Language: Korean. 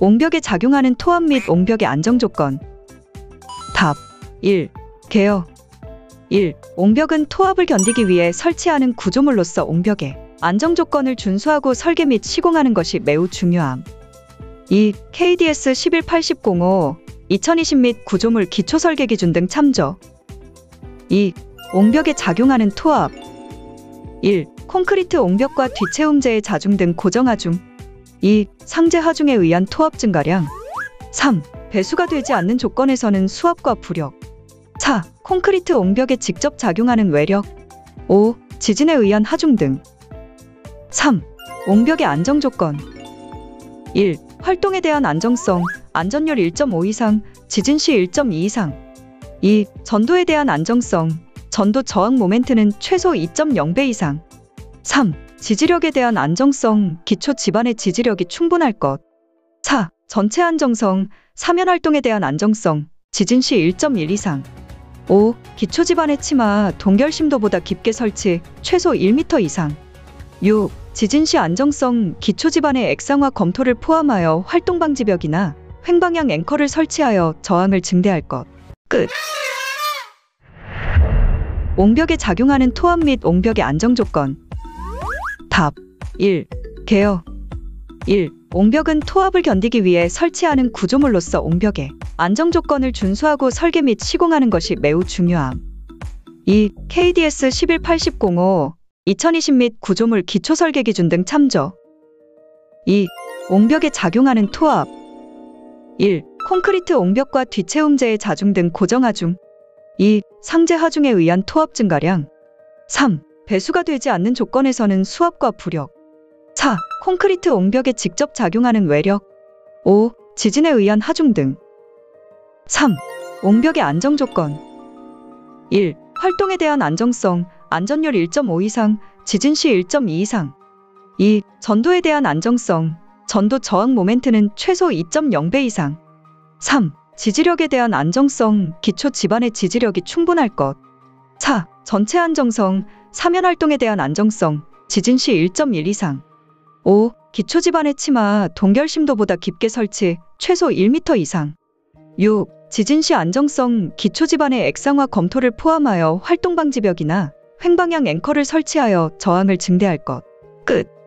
옹벽에 작용하는 토합 및 옹벽의 안정 조건. 답 1. 개요 1. 옹벽은 토합을 견디기 위해 설치하는 구조물로서 옹벽의 안정 조건을 준수하고 설계 및 시공하는 것이 매우 중요함. 2. KDS 118005 2020 및 구조물 기초 설계 기준 등 참조. 2. 옹벽에 작용하는 토합 1. 콘크리트 옹벽과 뒷채움제의 자중 등 고정 하중 2. 상제 하중에 의한 토합 증가량 3. 배수가 되지 않는 조건에서는 수압과 부력 4. 콘크리트 옹벽에 직접 작용하는 외력 5. 지진에 의한 하중 등 3. 옹벽의 안정 조건 1. 활동에 대한 안정성, 안전율 1.5 이상, 지진 시 1.2 이상 2. 전도에 대한 안정성, 전도 저항 모멘트는 최소 2.0배 이상 3. 지지력에 대한 안정성, 기초 집안의 지지력이 충분할 것 4. 전체 안정성, 사면 활동에 대한 안정성, 지진 시 1.1 이상 5. 기초 집안의 치마, 동결 심도보다 깊게 설치, 최소 1m 이상 6. 지진 시 안정성, 기초 집안의 액상화 검토를 포함하여 활동 방지벽이나 횡방향 앵커를 설치하여 저항을 증대할 것. 끝. 옹벽에 작용하는 토합 및 옹벽의 안정 조건. 답 1. 개요 1. 옹벽은 토합을 견디기 위해 설치하는 구조물로서 옹벽의 안정 조건을 준수하고 설계 및 시공하는 것이 매우 중요함. 2. KDS 118005 2020 및 구조물 기초 설계 기준 등 참조. 2. 옹벽에 작용하는 토합 1. 콘크리트 옹벽과 뒷채움제의 자중 등 고정 하중 2. 상제 하중에 의한 토합 증가량 3. 배수가 되지 않는 조건에서는 수압과 부력 4. 콘크리트 옹벽에 직접 작용하는 외력 5. 지진에 의한 하중 등 3. 옹벽의 안정 조건 1. 활동에 대한 안정성, 안전율 1.5 이상, 지진 시 1.2 이상 2. 전도에 대한 안정성, 전도 저항 모멘트는 최소 2.0배 이상 3. 지지력에 대한 안정성, 기초 집안의 지지력이 충분할 것 4. 전체 안정성, 사면 활동에 대한 안정성, 지진 시 1.1 이상 5. 기초 집안의 치마, 동결 심도보다 깊게 설치, 최소 1m 이상 6. 지진 시 안정성, 기초 집안의 액상화 검토를 포함하여 활동 방지벽이나 횡방향 앵커를 설치하여 저항을 증대할 것. 끝.